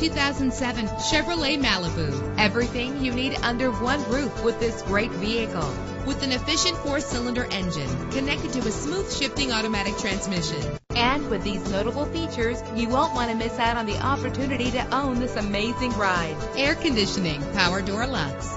2007 Chevrolet Malibu. Everything you need under one roof with this great vehicle. With an efficient four-cylinder engine connected to a smooth shifting automatic transmission. And with these notable features, you won't want to miss out on the opportunity to own this amazing ride. Air conditioning, power door locks,